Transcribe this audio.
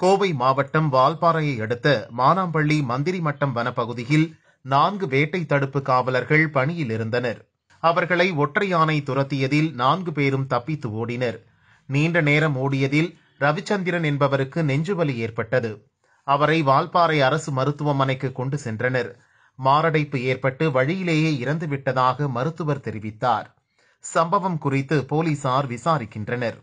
கோவை மாவட்டம் வால்பாறையை அடுத்த மானாம்பள்ளி மந்திரிமட்டம் வனப்பகுதியில் நான்கு வேட்டை தடுப்பு காவலர்கள் பணியில் இருந்தனர். அவர்களை ஒற்றை யானை துரத்தியதில் நான்கு பேரும் தப்பித்து ஓடினர். நீண்ட நேரம் ஓடியதில் ரவிச்சந்திரன் என்பவருக்கு நெஞ்சுவலி ஏற்பட்டது. அவரை வால்பாறை அரசு மருத்துவமனைக்கு கொண்டு சென்றனர். மாரடைப்பு ஏற்பட்டு வழியிலேயே இறந்துவிட்டதாக மருத்துவர் தெரிவித்தார். சம்பவம் குறித்து போலீசார் விசாரிக்கின்றனர்.